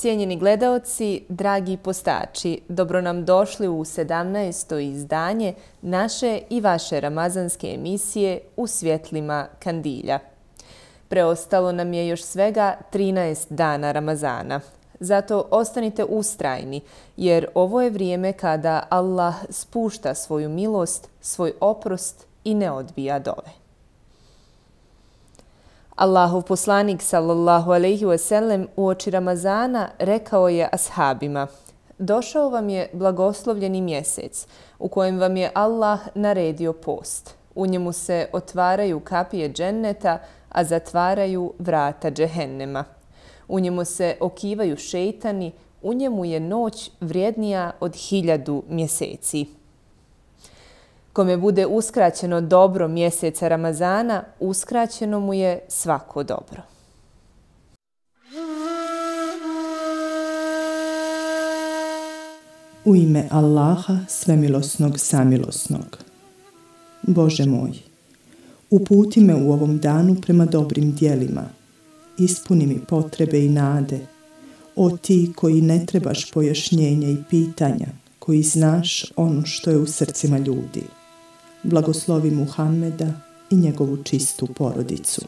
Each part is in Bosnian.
Cijenjeni gledaoci, dragi postači, dobro nam došli u 17. izdanje naše i vaše ramazanske emisije u svjetlima Kandilja. Preostalo nam je još svega 13 dana Ramazana. Zato ostanite ustrajni, jer ovo je vrijeme kada Allah spušta svoju milost, svoj oprost i ne odbija dove. Allahov poslanik sallallahu alejhi ve sellem u oči Ramazana rekao je ashabima: Došao vam je blagoslovljeni mjesec u kojem vam je Allah naredio post. U njemu se otvaraju kapije dženneta, a zatvaraju vrata džehennema. U njemu se okivaju šeitani, u njemu je noć vrijednija od hiljadu mjeseci. Kome bude uskraćeno dobro mjeseca Ramazana, uskraćeno mu je svako dobro. U ime Allaha, svemilosnog, samilosnog. Bože moj, uputi me u ovom danu prema dobrim dijelima. Ispuni mi potrebe i nade. O ti koji ne trebaš pojašnjenja i pitanja, koji znaš ono što je u srcima ljudi blagoslovi Muhammeda i njegovu čistu porodicu.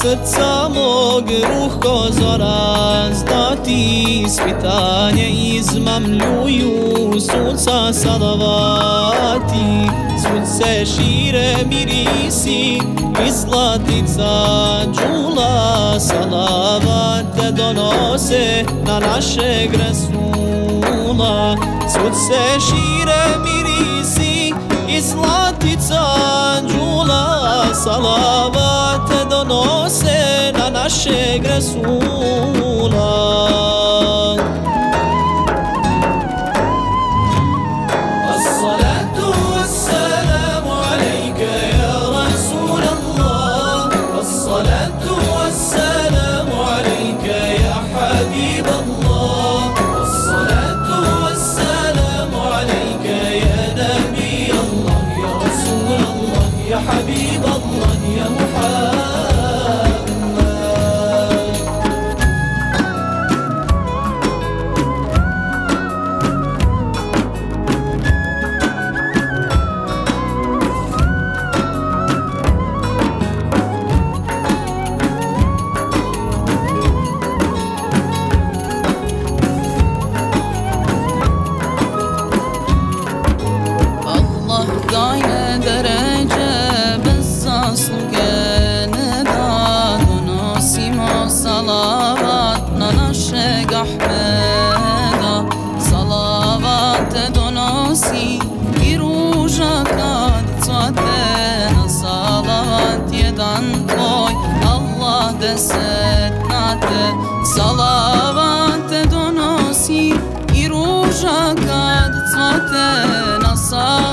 Srca mog ruh ko zora Zdati ispitanje izmamljuju sunca salavati. Sunce šire mirisi i zlatica džula Salavate donose na našeg Resula Sunce šire mirisi i zlatica džula Salavate našeg Rasula. Svaki put kad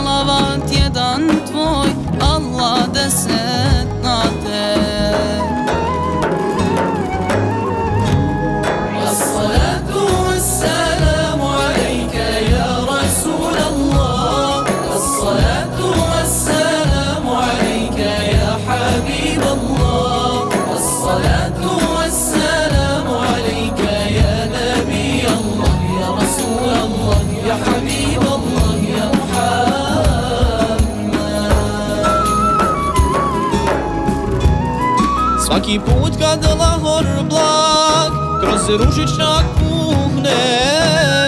lahor blag Kroz ružičnjak puhne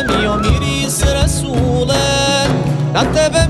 Mi o miris Rasule Na tebe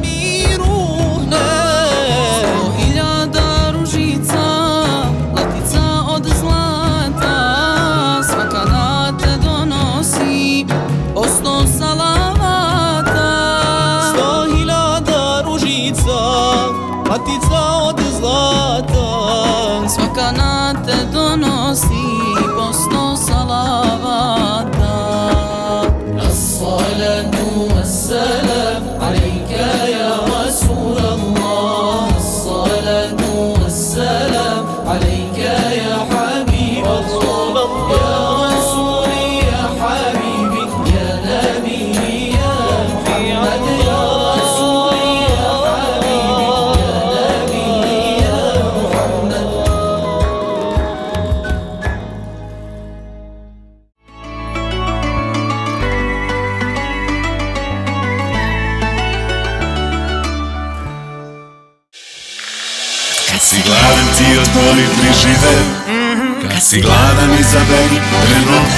si gladan izaberi Renault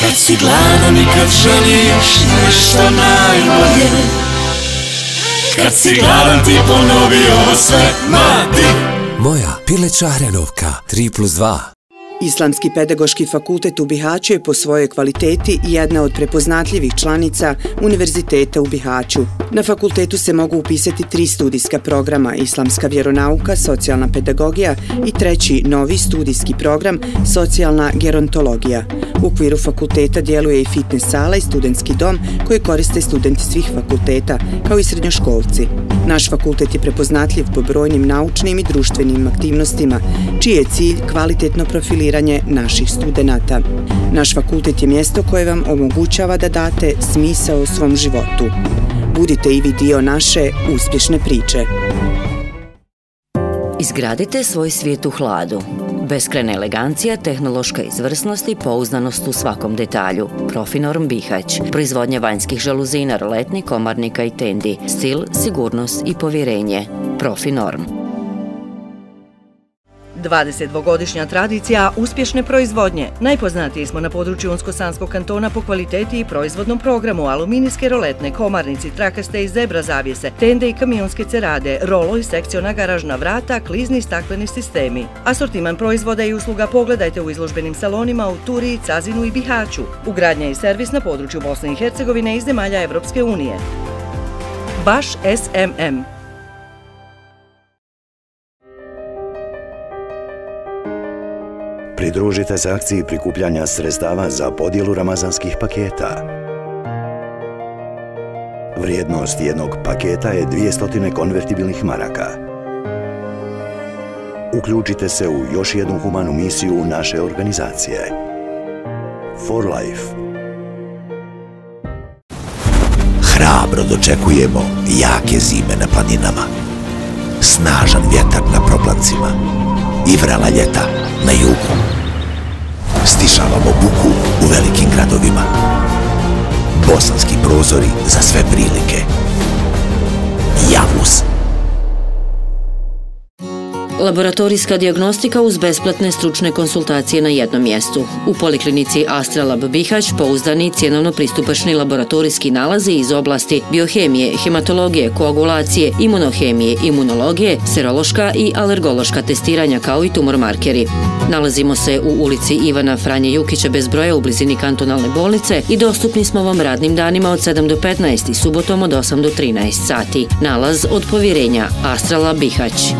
Kad si gladan i kad želiš nešto najbolje. Kad si gladan ti ponovi ovo sve Mati. Moja pileća hrenovka 3 plus 2 Islamski pedagoški fakultet u Bihaću je po svojoj kvaliteti jedna od prepoznatljivih članica Univerziteta u Bihaću. Na fakultetu se mogu upisati tri studijska programa Islamska vjeronauka, socijalna pedagogija i treći novi studijski program Socijalna gerontologija. U okviru fakulteta djeluje i fitness sala i studentski dom koji koriste studenti svih fakulteta, kao i srednjoškolci. Naš fakultet je prepoznatljiv po brojnim naučnim i društvenim aktivnostima, čiji je cilj kvalitetno profiliranje naših studenta. Naš fakultet je mjesto koje vam omogućava da date smisao svom životu. Budite i vi dio naše uspješne priče. Izgradite svoj svijet u hladu. Beskrena elegancija, tehnološka izvrsnost i pouzdanost u svakom detalju. Profinorm Bihać. Proizvodnja vanjskih žaluzina, roletni, komarnika i tendi. Stil, sigurnost i povjerenje. Profinorm. 22-godišnja tradicija uspješne proizvodnje. Najpoznatiji smo na području Unsko-Sanskog kantona po kvaliteti i proizvodnom programu aluminijske roletne, komarnici, trakaste i zebra zavijese, tende i kamionske cerade, rolo i sekciona garažna vrata, klizni i stakleni sistemi. Asortiman proizvoda i usluga pogledajte u izložbenim salonima u Turiji, Cazinu i Bihaću. Ugradnja i servis na području Bosne i Hercegovine i zemalja Evropske unije. Baš SMM. Pridružite se akciji prikupljanja sredstava za podijelu ramazanskih paketa. Vrijednost jednog paketa je 200 konvertibilnih maraka. Uključite se u još jednu humanu misiju naše organizacije. For Life. Hrabro dočekujemo jake zime na planinama. Snažan vjetar na proplancima. I vrela ljeta na jugu stišavamo buku u velikim gradovima. Bosanski prozori za sve prilike. Javus. Laboratorijska diagnostika uz besplatne stručne konsultacije na jednom mjestu. U poliklinici Astralab Bihać pouzdani cjenovno pristupačni laboratorijski nalazi iz oblasti biohemije, hematologije, koagulacije, imunohemije, imunologije, serološka i alergološka testiranja kao i tumor markeri. Nalazimo se u ulici Ivana Franje Jukića bez broja u blizini kantonalne bolnice i dostupni smo vam radnim danima od 7 do 15 i subotom od 8 do 13 sati. Nalaz od povjerenja Astrala Bihać.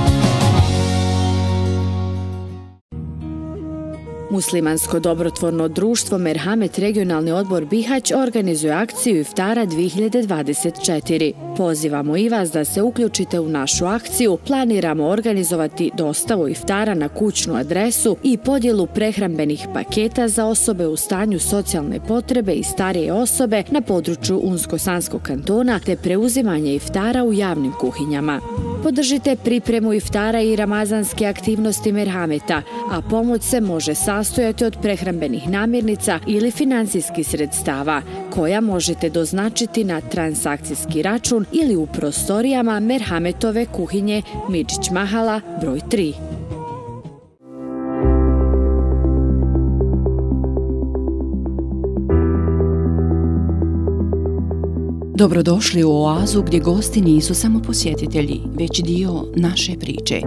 Muslimansko dobrotvorno društvo Merhamet regionalni odbor Bihać organizuje akciju Iftara 2024. Pozivamo i vas da se uključite u našu akciju. Planiramo organizovati dostavu Iftara na kućnu adresu i podjelu prehrambenih paketa za osobe u stanju socijalne potrebe i starije osobe na području Unsko-Sanskog kantona te preuzimanje Iftara u javnim kuhinjama. Podržite pripremu Iftara i ramazanske aktivnosti Merhameta, a pomoć se može sastojati od prehrambenih namirnica ili financijskih sredstava, koja možete doznačiti na transakcijski račun ili u prostorijama Merhametove kuhinje Midžić Mahala broj 3. Dobrodošli u oazu gdje gosti nisu samo posjetitelji, već dio naše priče.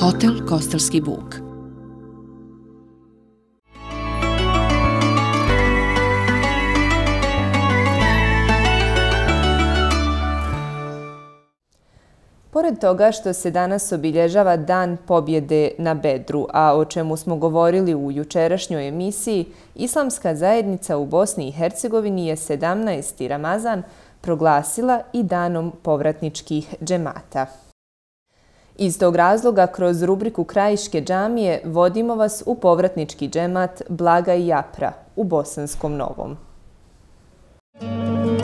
Hotel Kostelski Vuk. Pored toga što se danas obilježava Dan pobjede na Bedru, a o čemu smo govorili u jučerašnjoj emisiji, Islamska zajednica u Bosni i Hercegovini je 17. Ramazan proglasila i danom povratničkih džemata. Iz tog razloga, kroz rubriku Krajiške džamije vodimo vas u povratnički džemat Blaga i Japra u Bosanskom Novom. Muzika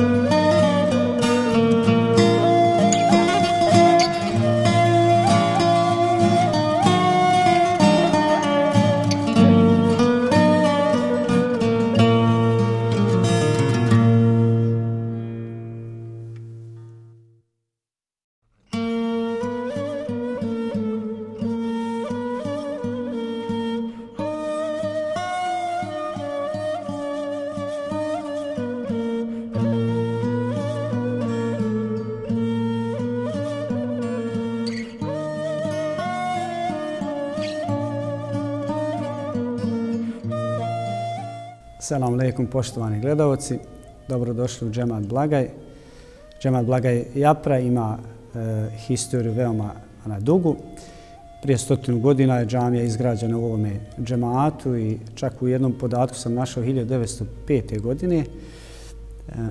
alaikum poštovani gledalci, dobrodošli u Džemat Blagaj. Džemat Blagaj Japra ima e, historiju veoma na dugu. Prije stotinu godina je džamija izgrađena u ovome džematu i čak u jednom podatku sam našao 1905. godine. E,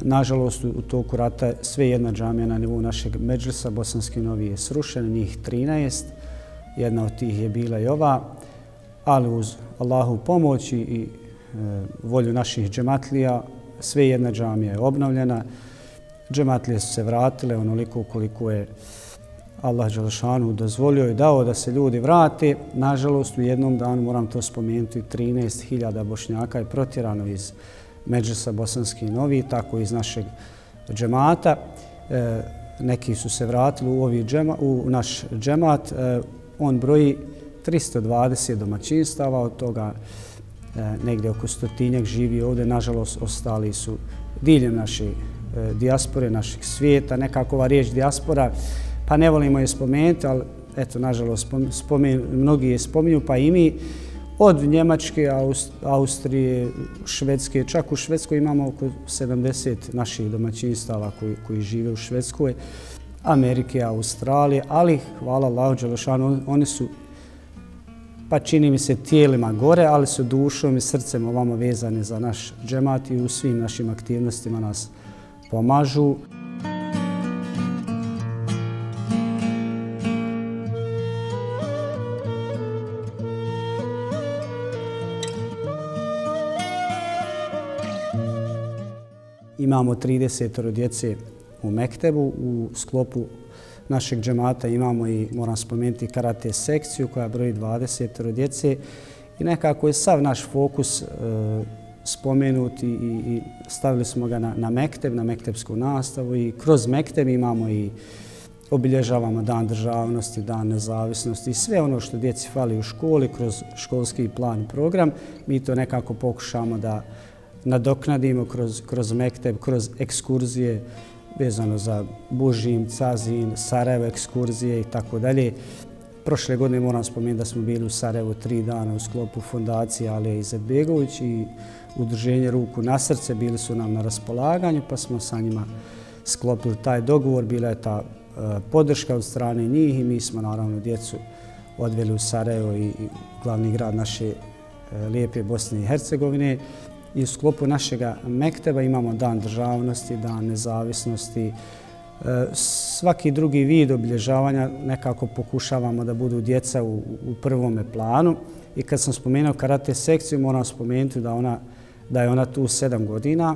nažalost, u toku rata sve jedna džamija na nivou našeg Međlisa, Bosanski Novi, je srušena, njih 13. Jedna od tih je bila i ova, ali uz Allahu pomoć i volju naših džematlija. Sve jedna džamija je obnovljena. Džematlije su se vratile onoliko koliko je Allah Đelešanu dozvolio i dao da se ljudi vrate. Nažalost, u jednom danu, moram to spomenuti, 13.000 bošnjaka je protjerano iz Međusa Bosanski Novi, tako iz našeg džemata. E, neki su se vratili u, ovi džema, u naš džemat. E, on broji 320 domaćinstava, od toga negde negdje oko stotinjak živi ovde, Nažalost, ostali su diljem naše e, dijaspore, našeg svijeta. Nekako ova riječ dijaspora, pa ne volimo je spomenuti, ali eto, nažalost, spomen, mnogi je spominju, pa i mi od Njemačke, Austrije, Švedske, čak u Švedskoj imamo oko 70 naših domaćinstava koji, koji žive u Švedskoj, Amerike, Australije, ali hvala Allah, oni su pa čini mi se tijelima gore, ali su dušom i srcem ovamo vezane za naš džemat i u svim našim aktivnostima nas pomažu. Imamo 30 djece u Mektebu u sklopu našeg džemata imamo i, moram spomenuti, karate sekciju koja broji 20 djece i nekako je sav naš fokus e, spomenut i, i stavili smo ga na, na Mekteb, na Mektebsku nastavu i kroz Mekteb imamo i obilježavamo dan državnosti, dan nezavisnosti i sve ono što djeci fali u školi kroz školski plan i program. Mi to nekako pokušamo da nadoknadimo kroz, kroz Mekteb, kroz ekskurzije, vezano za Bužim, Cazin, Sarajevo, ekskurzije i tako dalje. Prošle godine moram spomenuti da smo bili u Sarajevu tri dana u sklopu fondacije Alija Izetbegović i udruženje Ruku na srce bili su nam na raspolaganju pa smo sa njima sklopili taj dogovor. Bila je ta e, podrška od strane njih i mi smo naravno djecu odveli u Sarajevo i glavni grad naše e, lijepe Bosne i Hercegovine. I u sklopu našeg mekteba imamo dan državnosti, dan nezavisnosti. E, svaki drugi vid obilježavanja nekako pokušavamo da budu djeca u, u prvome planu. I kad sam spomenuo karate sekciju, moram spomenuti da, ona, da je ona tu sedam godina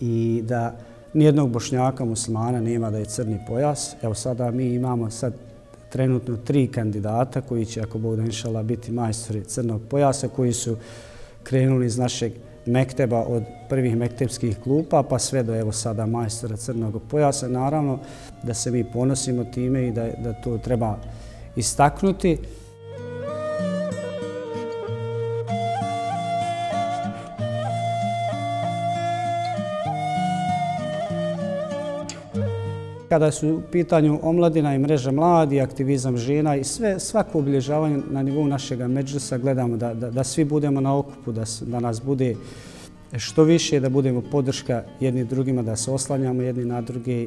i da nijednog bošnjaka muslimana nema da je crni pojas. Evo sada mi imamo sad trenutno tri kandidata koji će, ako Bog da inšala, biti majstori crnog pojasa koji su krenuli iz našeg mekteba od prvih mektebskih klupa pa sve do evo sada majstora crnog pojasa. Naravno da se mi ponosimo time i da, da to treba istaknuti. Kada su u pitanju omladina i mreža mladi, aktivizam žena i sve, svako obilježavanje na nivou našeg međusa gledamo da, da, da svi budemo na okupu, da, da nas bude što više, da budemo podrška jedni drugima, da se oslanjamo jedni na druge,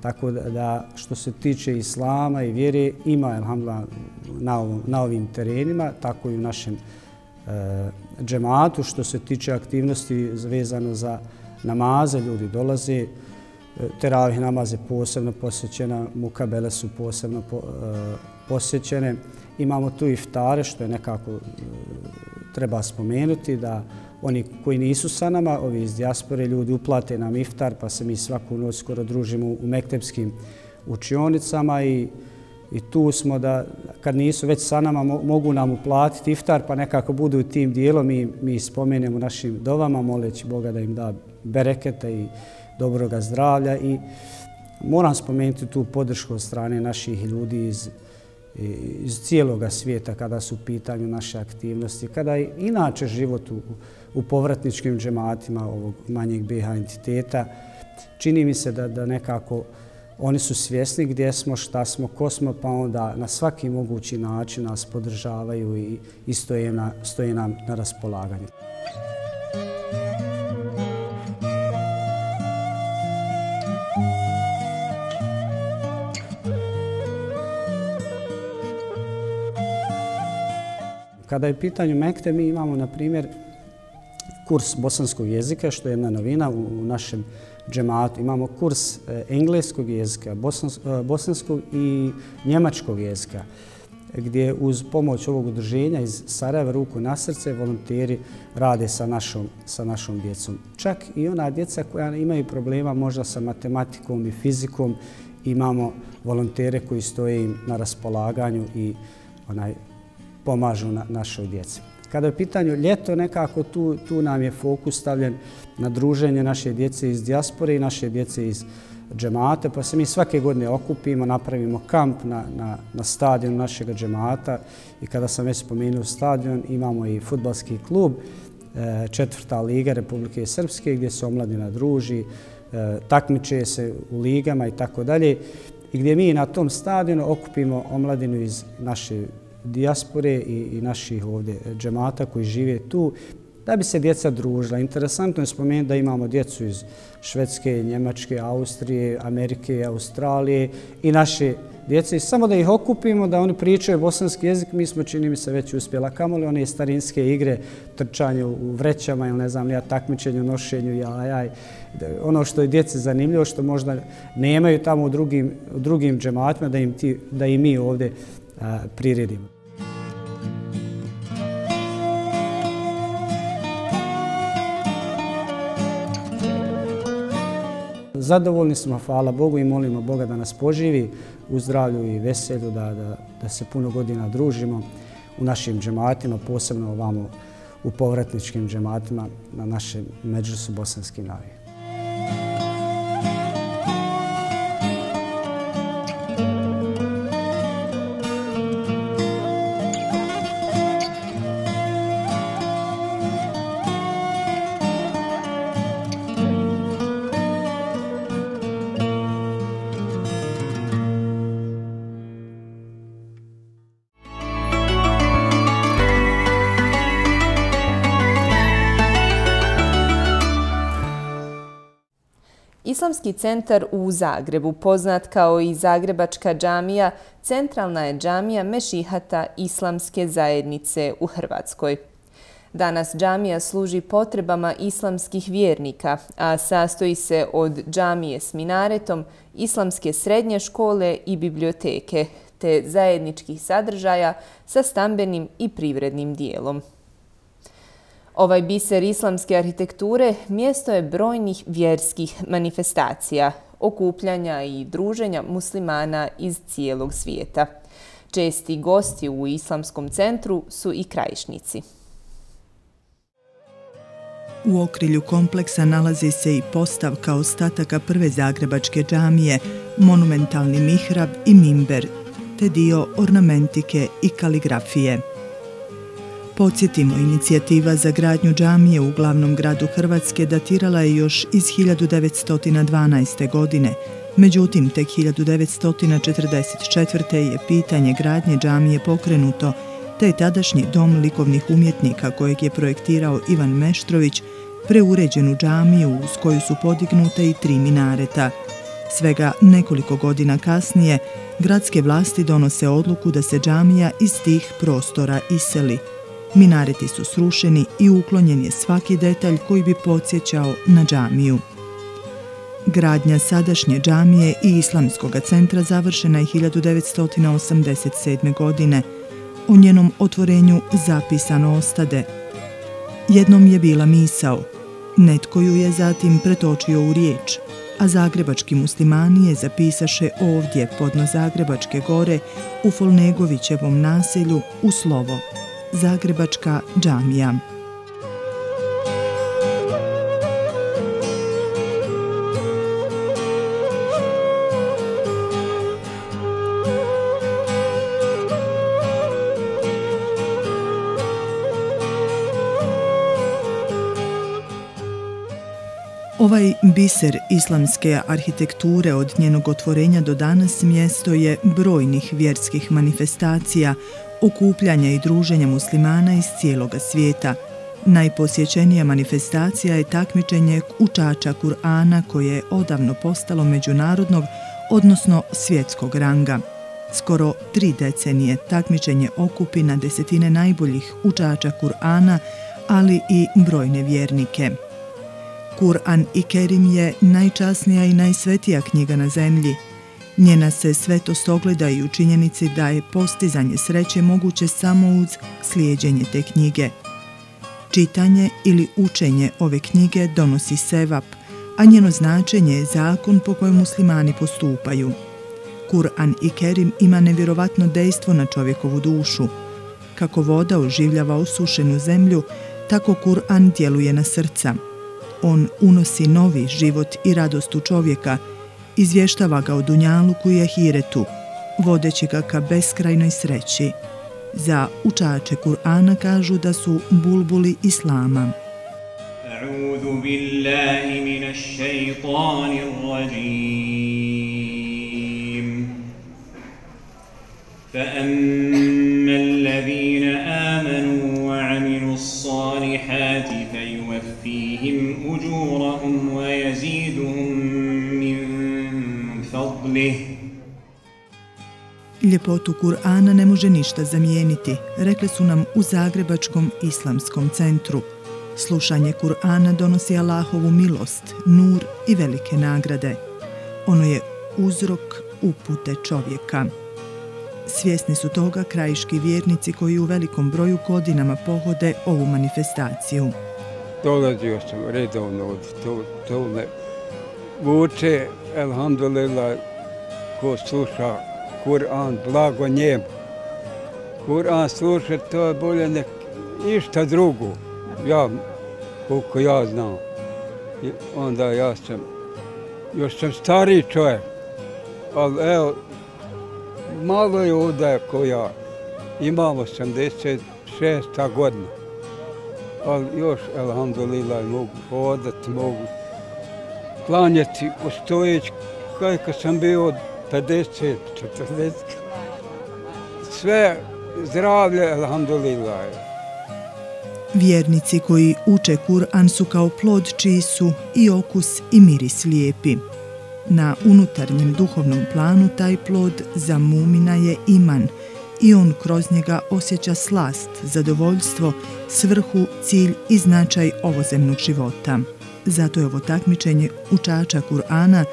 Tako da što se tiče islama i vjere ima alhamdulillah na, ovom, na ovim terenima, tako i u našem e, džematu. Što se tiče aktivnosti vezano za namaze, ljudi dolaze, teravih namaze posebno posjećena, mukabele su posebno po, e, posjećene. Imamo tu iftare što je nekako e, treba spomenuti da oni koji nisu sa nama, ovi iz dijaspore, ljudi uplate nam iftar, pa se mi svaku noć skoro družimo u mektepskim učionicama i, i tu smo da kad nisu već sa nama mogu nam uplatiti iftar, pa nekako budu u tim dijelom i mi spomenemo našim dovama, moleći Boga da im da bereketa i dobroga zdravlja i moram spomenuti tu podršku od strane naših ljudi iz iz cijeloga svijeta kada su u pitanju naše aktivnosti, kada je inače život u, u povratničkim džematima ovog manjeg BH entiteta, čini mi se da, da nekako oni su svjesni gdje smo, šta smo, ko smo, pa onda na svaki mogući način nas podržavaju i, i stoje, na, stoje nam na raspolaganju. Kada je pitanje Mekte, mi imamo, na primjer, kurs bosanskog jezika, što je jedna novina u našem džematu. Imamo kurs eh, engleskog jezika, eh, bosanskog i njemačkog jezika, gdje uz pomoć ovog udruženja iz Sarajeva ruku na srce volonteri rade sa našom, sa našom djecom. Čak i ona djeca koja imaju problema možda sa matematikom i fizikom, imamo volontere koji stoje im na raspolaganju i onaj pomažu na našoj djeci. Kada je pitanje ljeto, nekako tu, tu nam je fokus stavljen na druženje naše djece iz dijaspore i naše djece iz džemata, pa se mi svake godine okupimo, napravimo kamp na, na, na stadionu našeg džemata i kada sam već spomenuo stadion, imamo i futbalski klub, e, četvrta liga Republike Srpske gdje se omladina druži, e, takmiče se u ligama i tako dalje i gdje mi na tom stadionu okupimo omladinu iz naše dijaspore i, i naših ovdje džemata koji žive tu, da bi se djeca družila. Interesantno je spomenuti da imamo djecu iz Švedske, Njemačke, Austrije, Amerike, Australije i naše djece. I samo da ih okupimo, da oni pričaju bosanski jezik, mi smo čini mi se već uspjela. Kamoli one starinske igre, trčanje u vrećama ili ne znam, ja takmičenju, nošenju, jajaj. Ono što je djece zanimljivo, što možda nemaju tamo u drugim, u drugim džematima, da im, ti, da i mi ovdje priredimo. Zadovoljni smo, hvala Bogu i molimo Boga da nas poživi u zdravlju i veselju, da, da, da se puno godina družimo u našim džematima, posebno ovamo u povratničkim džematima na našem međusu bosanskim. Islamski centar u Zagrebu, poznat kao i Zagrebačka džamija, centralna je džamija Mešihata Islamske zajednice u Hrvatskoj. Danas džamija služi potrebama islamskih vjernika, a sastoji se od džamije s minaretom, islamske srednje škole i biblioteke, te zajedničkih sadržaja sa stambenim i privrednim dijelom. Ovaj biser islamske arhitekture mjesto je brojnih vjerskih manifestacija, okupljanja i druženja muslimana iz cijelog svijeta. Česti gosti u islamskom centru su i krajišnici. U okrilju kompleksa nalazi se i postavka ostataka prve zagrebačke džamije, monumentalni mihrab i mimber, te dio ornamentike i kaligrafije. Podsjetimo, inicijativa za gradnju džamije u glavnom gradu Hrvatske datirala je još iz 1912. godine. Međutim, tek 1944. je pitanje gradnje džamije pokrenuto, te je tadašnji dom likovnih umjetnika kojeg je projektirao Ivan Meštrović preuređenu džamiju uz koju su podignute i tri minareta. Svega nekoliko godina kasnije, gradske vlasti donose odluku da se džamija iz tih prostora iseli. Minareti su srušeni i uklonjen je svaki detalj koji bi podsjećao na džamiju. Gradnja sadašnje džamije i islamskog centra završena je 1987. godine. O njenom otvorenju zapisano ostade. Jednom je bila misao. Netko ju je zatim pretočio u riječ, a zagrebački muslimani je zapisaše ovdje podno Zagrebačke gore u Folnegovićevom naselju u slovo Zagrebačka džamija. Ovaj biser islamske arhitekture od njenog otvorenja do danas mjesto je brojnih vjerskih manifestacija, okupljanja i druženja muslimana iz cijeloga svijeta. Najposjećenija manifestacija je takmičenje učača Kur'ana koje je odavno postalo međunarodnog, odnosno svjetskog ranga. Skoro tri decenije takmičenje okupi na desetine najboljih učača Kur'ana, ali i brojne vjernike. Kur'an i Kerim je najčasnija i najsvetija knjiga na zemlji. Njena se svetost ogleda i u činjenici da je postizanje sreće moguće samo uz slijedjenje te knjige. Čitanje ili učenje ove knjige donosi sevap, a njeno značenje je zakon po kojem muslimani postupaju. Kur'an i Kerim ima nevjerovatno dejstvo na čovjekovu dušu. Kako voda oživljava osušenu zemlju, tako Kur'an djeluje na srca – On unosi novi život i radost u čovjeka, izvještava ga o Dunjaluku i Ahiretu, vodeći ga ka beskrajnoj sreći. Za učače Kur'ana kažu da su bulbuli Islama. A'udhu billahi minas shaytanir rajim. Fa amma alladhina amanu wa 'amilus salihati fayuwaffihim ujurahum wa yazidu pomogni. Ljepotu Kur'ana ne može ništa zamijeniti, rekli su nam u Zagrebačkom islamskom centru. Slušanje Kur'ana donosi Allahovu milost, nur i velike nagrade. Ono je uzrok upute čovjeka. Svjesni su toga krajiški vjernici koji u velikom broju godinama pohode ovu manifestaciju. Dolazio sam redovno od to, to vuče, alhamdulillah, ko sluša Kur'an, blago njemu. Kur'an sluša, to je bolje nek išta drugo. Ja, koliko ja znam. I onda ja sam, još sam stari čovjek, ali evo, malo je ovdje ko ja. Imam 86. godina ali još, alhamdulillah, mogu hodati, mogu klanjati u kaj kad sam bio od 50, 40, sve zdravlje, alhamdulillah. Vjernici koji uče Kur'an su kao plod čiji su i okus i miris lijepi. Na unutarnjem duhovnom planu taj plod za mumina je iman – i on kroz njega osjeća slast, zadovoljstvo, svrhu, cilj i značaj ovozemnog života. Zato je ovo takmičenje učača Kur'ana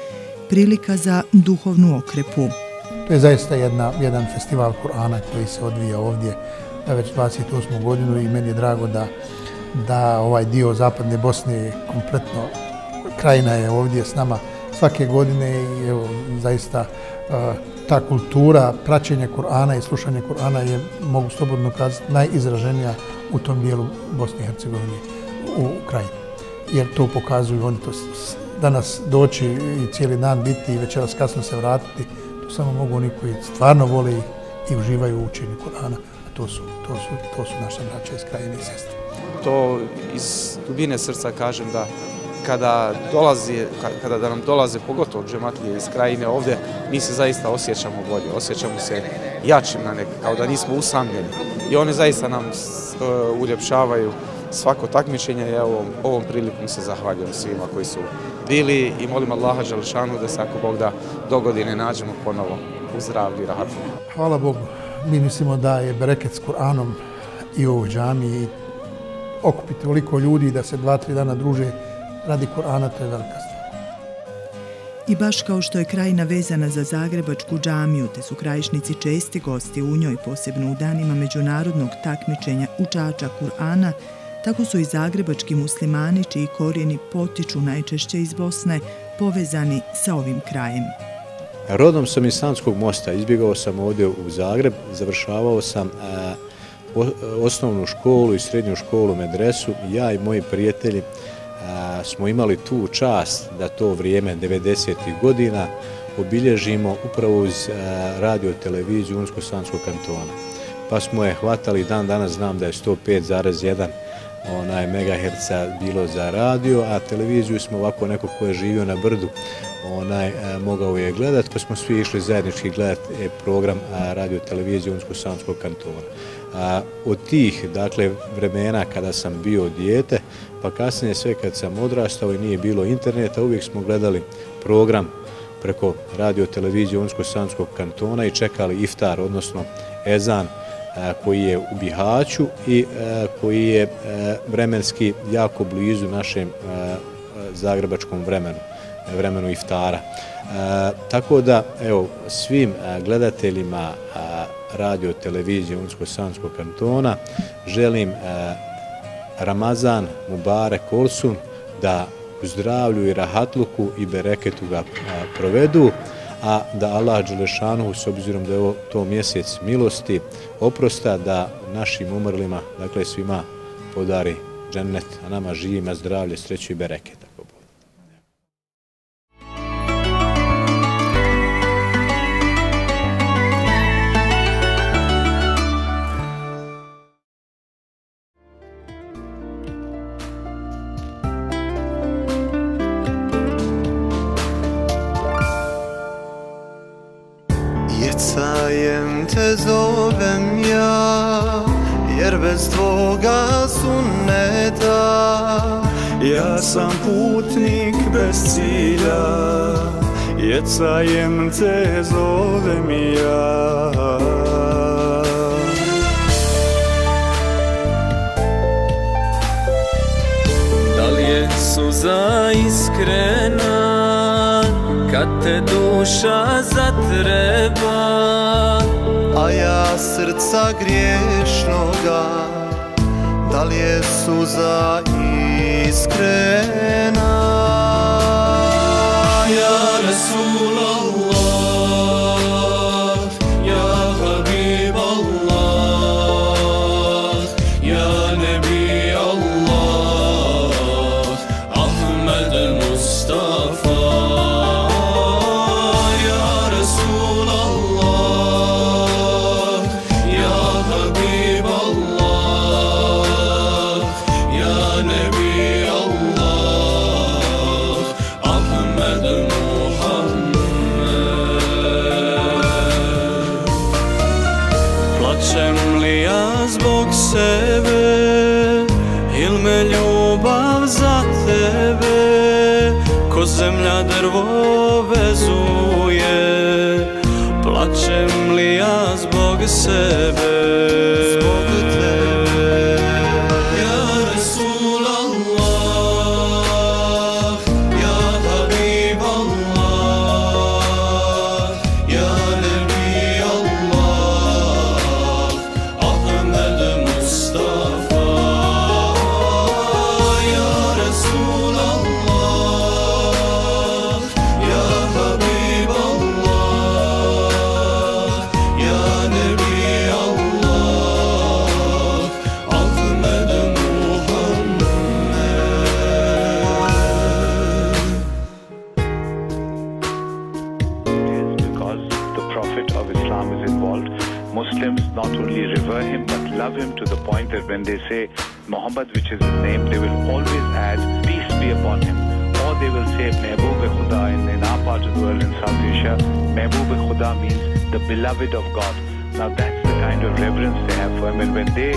prilika za duhovnu okrepu. To je zaista jedna, jedan festival Kur'ana koji se odvija ovdje već 28. godinu i meni je drago da, da ovaj dio zapadne Bosne kompletno krajina je ovdje s nama svake godine i evo, zaista eh, ta kultura praćenja Kur'ana i slušanja Kur'ana je, mogu slobodno kazati, najizraženija u tom dijelu Bosne i Hercegovine u krajini. Jer to pokazuju oni to danas doći i cijeli dan biti i večeras kasno se vratiti, to samo mogu oni koji stvarno vole i uživaju u učenju Korana. a to su, to su, to su naša braća iz krajine i sestre. To iz dubine srca kažem da kada dolazi, kada da nam dolaze pogotovo džematlije iz krajine ovdje, mi se zaista osjećamo bolje, osjećamo se jačim na nek, kao da nismo usamljeni. I one zaista nam uh, uljepšavaju svako takmičenje. Ja ovom, ovom prilikom se zahvaljujem svima koji su bili i molim Allaha Želešanu da se ako Bog da do godine nađemo ponovo u zdravlju i rahatu. Hvala Bogu. Mi mislimo da je bereket s Kur'anom i u džami i okupiti toliko ljudi da se dva, tri dana druže radi Kur'ana, to je velika stvar. I baš kao što je krajina vezana za Zagrebačku džamiju, te su krajišnici česti gosti u njoj, posebno u danima međunarodnog takmičenja učača Kur'ana, tako su i zagrebački muslimani, čiji korijeni potiču najčešće iz Bosne, povezani sa ovim krajem. Rodom sam iz Sanskog mosta, izbjegao sam ovdje u Zagreb, završavao sam a, o, osnovnu školu i srednju školu medresu. Ja i moji prijatelji a, smo imali tu čast da to vrijeme 90. godina obilježimo upravo uz e, radio televiziju Unsko-Sanskog kantona. Pa smo je hvatali dan danas, znam da je 105,1 onaj megaherca bilo za radio, a televiziju smo ovako neko ko je živio na brdu onaj e, mogao je gledat, pa smo svi išli zajednički gledat e, program radio televizije Unsko-Sanskog kantona. A, od tih, dakle, vremena kada sam bio dijete, pa kasnije sve kad sam odrastao i nije bilo interneta, uvijek smo gledali program preko radio televizije Unsko-Sanskog kantona i čekali iftar, odnosno ezan, E, koji je u Bihaću i e, koji je e, vremenski jako blizu našem zagrebačkom vremenu, vremenu iftara. Tako da, evo, svim gledateljima radio televizije Unsko-Sanskog kantona želim Ramazan Mubarek Olsun da u zdravlju i rahatluku i bereketu ga provedu a da Allah Đelešanu, s obzirom da je ovo to mjesec milosti, oprosta da našim umrlima, dakle svima podari džennet, a nama živima zdravlje, sreću i zovem ja Jer bez tvoga suneta Ja sam putnik bez cilja Jecajem te zovem ja. Da li je suza iskrena Kad te duša zatreba? Kraja ja srca griješnoga Da li je suza iskrena? when they say Muhammad, which is his name, they will always add peace be upon him. Or they will say Mehboob Khuda in, in our part of the world in South Asia. Mehboob Khuda means the beloved of God. Now that's the kind of reverence they have for him. And when they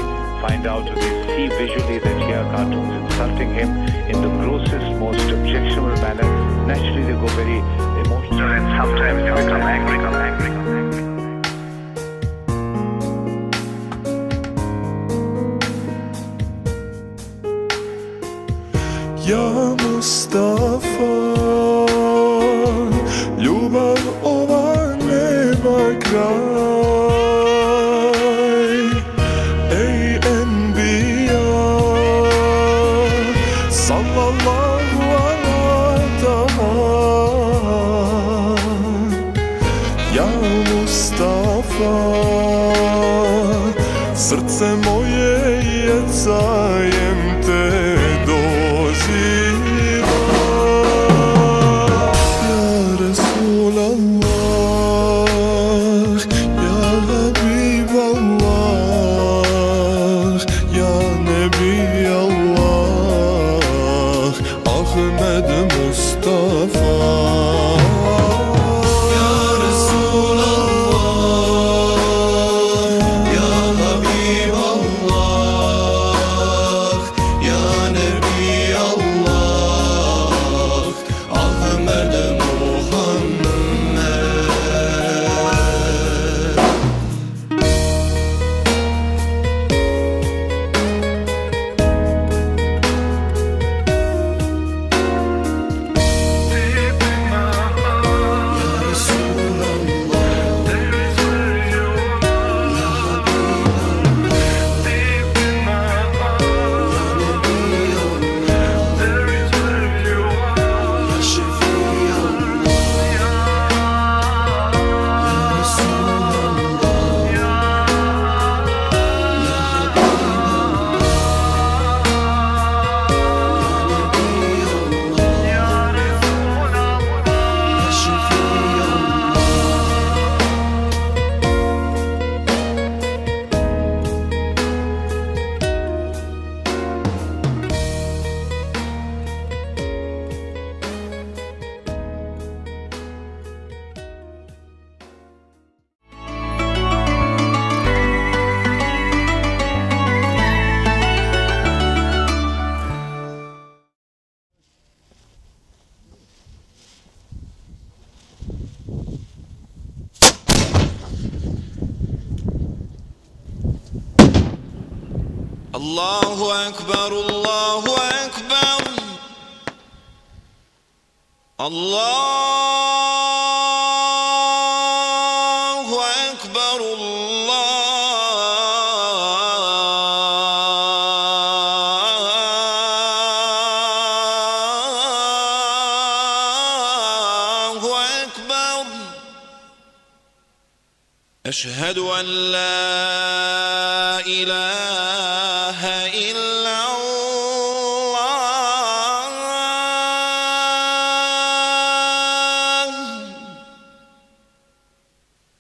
find out or they see visually that here are cartoons insulting him in the grossest, most objectionable manner, naturally they go very emotional and sometimes they become angry, become angry. Mustafa. أكبر الله أكبر. الله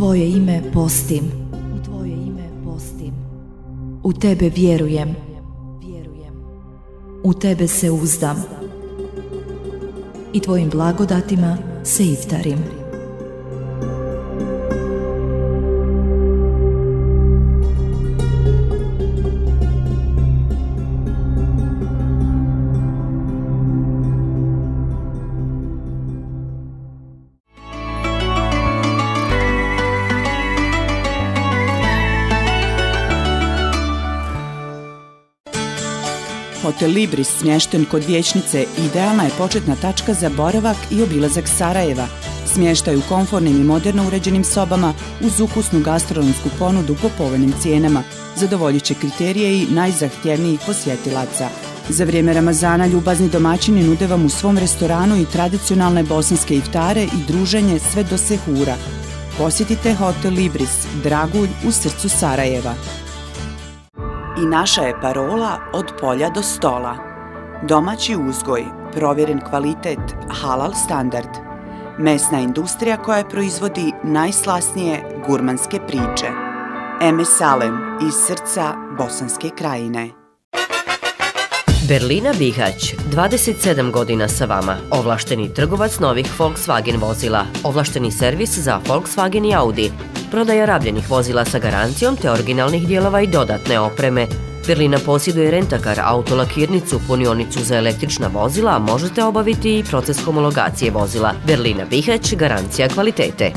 Tvoje ime postim. U Tvoje ime postim. U Tebe vjerujem. Vjerujem. U Tebe se uzdam. I Tvojim blagodatima se iftarim. Hotel Libris, smješten kod vječnice, idealna je početna tačka za boravak i obilazak Sarajeva. Smještaj u komfornim i moderno uređenim sobama uz ukusnu gastronomsku ponudu po povoljnim cijenama. Zadovoljit će kriterije i najzahtjevnijih posjetilaca. Za vrijeme Ramazana ljubazni domaćini nude vam u svom restoranu i tradicionalne bosanske iftare i druženje sve do sehura. Posjetite Hotel Libris, Dragulj u srcu Sarajeva. I naša je parola od polja do stola. Domaći uzgoj, provjeren kvalitet, halal standard. Mesna industrija koja proizvodi najslasnije gurmanske priče. Eme Salem iz srca Bosanske krajine. Berlina Bihać, 27 godina sa vama. Ovlašteni trgovac novih Volkswagen vozila. Ovlašteni servis za Volkswagen i Audi. Prodaja rabljenih vozila sa garancijom te originalnih dijelova i dodatne opreme. Berlina posjeduje rentakar, autolakirnicu, punionicu za električna vozila, a možete obaviti i proces homologacije vozila. Berlina Bihać, garancija kvalitete.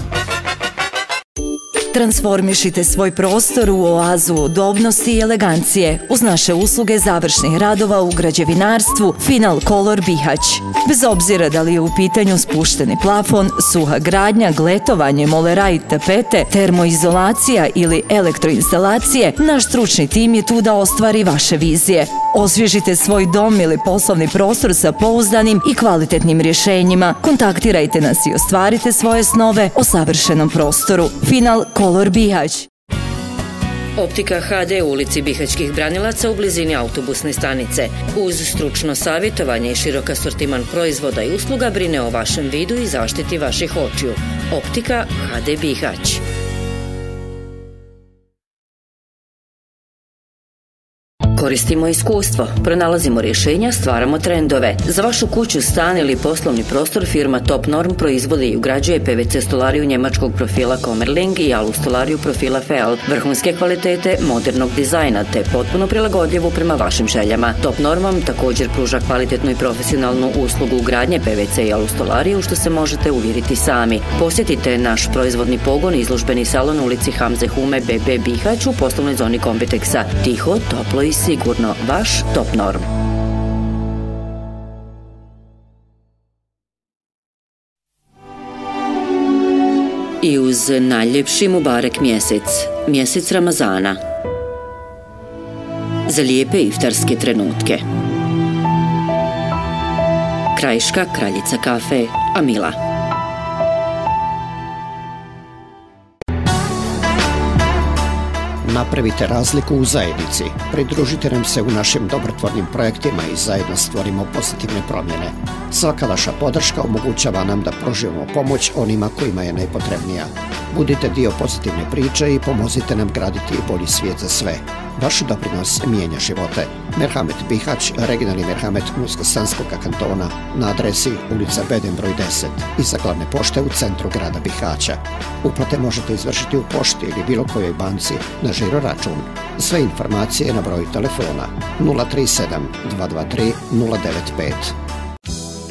Transformišite svoj prostor u oazu udobnosti i elegancije uz naše usluge završnih radova u građevinarstvu Final Color Bihać. Bez obzira da li je u pitanju spušteni plafon, suha gradnja, gletovanje, moleraj, tapete, termoizolacija ili elektroinstalacije, naš stručni tim je tu da ostvari vaše vizije. Osvježite svoj dom ili poslovni prostor sa pouzdanim i kvalitetnim rješenjima. Kontaktirajte nas i ostvarite svoje snove o savršenom prostoru. Final Color Bihać. Optika HD u ulici Bihaćkih branilaca u blizini autobusne stanice. Uz stručno savjetovanje i širok asortiman proizvoda i usluga brine o vašem vidu i zaštiti vaših očiju. Optika HD Bihać. Koristimo iskustvo, pronalazimo rješenja, stvaramo trendove. Za vašu kuću, stan ili poslovni prostor firma Top Norm proizvodi i ugrađuje PVC stolariju njemačkog profila Kommerling i alu stolariju profila Fel, vrhunske kvalitete, modernog dizajna te potpuno prilagodljivu prema vašim željama. Top Norm vam također pruža kvalitetnu i profesionalnu uslugu ugradnje PVC i alu stolariju što se možete uvjeriti sami. Posjetite naš proizvodni pogon i izložbeni salon u ulici Hamze Hume BB Bihać u poslovnoj zoni Kompeteksa. Tiho, toplo i sigurno. Vaš Top Norm. I uz najljepši Mubarek mjesec, mjesec Ramazana. Za lijepe iftarske trenutke. Krajiška kraljica kafe Amila. Napravite razliku u zajednici. Pridružite nam se u našim dobrotvornim projektima i zajedno stvorimo pozitivne promjene. Svaka vaša podrška omogućava nam da proživimo pomoć onima kojima je najpotrebnija. Budite dio pozitivne priče i pomozite nam graditi bolji svijet za sve. Vaš doprinos mijenja živote. Merhamet Bihać, regionalni Merhamet Muskosanskog kantona na adresi ulica Beden broj 10 iza glavne pošte u centru grada Bihaća. Uplate možete izvršiti u pošti ili bilo kojoj banci na žiro račun. Sve informacije na broj telefona 037 223 095.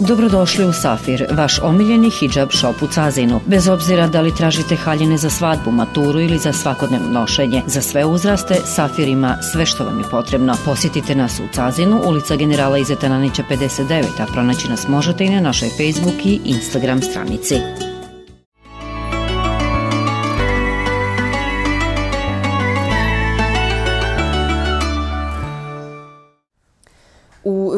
Dobrodošli u Safir, vaš omiljeni hijab shop u Cazinu. Bez obzira da li tražite haljine za svadbu, maturu ili za svakodnevno nošenje, za sve uzraste Safir ima sve što vam je potrebno. Posjetite nas u Cazinu, ulica generala Izetananića 59, a pronaći nas možete i na našoj Facebook i Instagram stranici.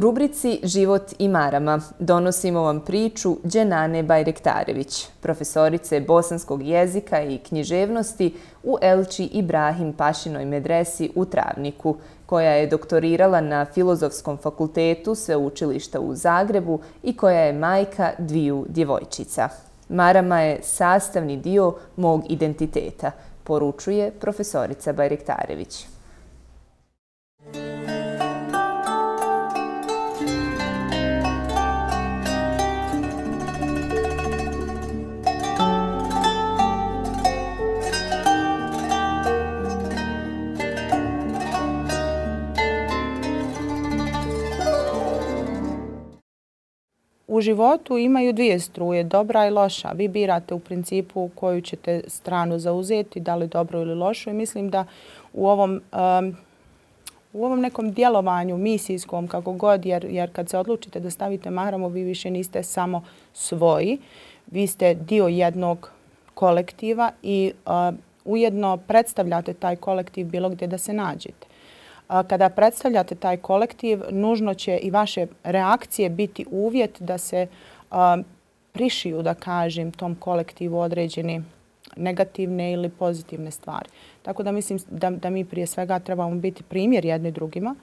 Rubrici Život i marama donosimo vam priču Đenane Bajrektarević, profesorice bosanskog jezika i književnosti u Elči Ibrahim Pašinoj medresi u Travniku, koja je doktorirala na Filozofskom fakultetu Sveučilišta u Zagrebu i koja je majka dviju djevojčica. Marama je sastavni dio mog identiteta, poručuje profesorica Bajrektarević. U životu imaju dvije struje, dobra i loša. Vi birate u principu koju ćete stranu zauzeti, da li dobro ili lošu. I mislim da u ovom, um, u ovom nekom djelovanju misijskom, kako god, jer, jer kad se odlučite da stavite mahramu, vi više niste samo svoji. Vi ste dio jednog kolektiva i uh, ujedno predstavljate taj kolektiv bilo gdje da se nađete kada predstavljate taj kolektiv, nužno će i vaše reakcije biti uvjet da se prišiju, da kažem, tom kolektivu određeni negativne ili pozitivne stvari. Tako da mislim da, da mi prije svega trebamo biti primjer jedni drugima.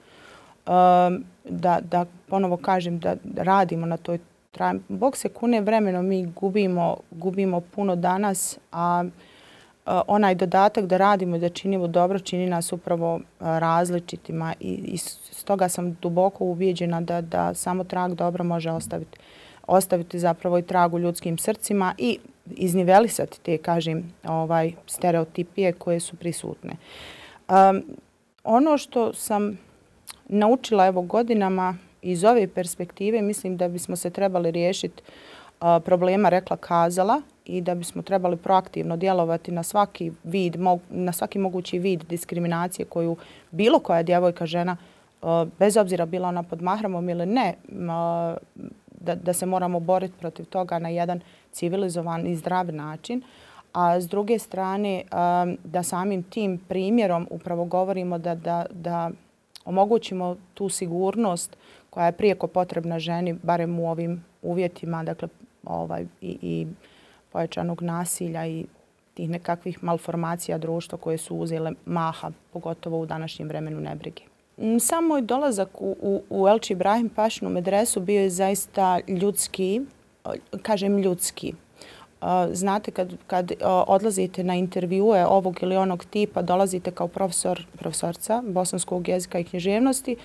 Da, da ponovo kažem da radimo na toj. Bog se kune vremeno, mi gubimo, gubimo puno danas, a onaj dodatak da radimo i da činimo dobro čini nas upravo različitima i, i stoga sam duboko ubijeđena da, da samo trag dobro može ostaviti ostaviti zapravo i trag u ljudskim srcima i iznivelisati te, kažem, ovaj stereotipije koje su prisutne. Um, ono što sam naučila evo godinama iz ove perspektive, mislim da bismo se trebali riješiti uh, problema rekla kazala, i da bismo trebali proaktivno djelovati na svaki vid, na svaki mogući vid diskriminacije koju bilo koja djevojka, žena, uh, bez obzira bila ona pod mahramom ili ne, uh, da, da se moramo boriti protiv toga na jedan civilizovan i zdrav način. A s druge strane, um, da samim tim primjerom upravo govorimo da, da, da omogućimo tu sigurnost koja je prijeko potrebna ženi, barem u ovim uvjetima, dakle, ovaj, i, i pojačanog nasilja i tih nekakvih malformacija društva koje su uzele maha, pogotovo u današnjem vremenu nebrige. Mm, Sam moj dolazak u, u, u Elči Ibrahim Pašnu medresu bio je zaista ljudski, kažem ljudski. Znate, kad, kad odlazite na intervjue ovog ili onog tipa, dolazite kao profesor, profesorca bosanskog jezika i književnosti,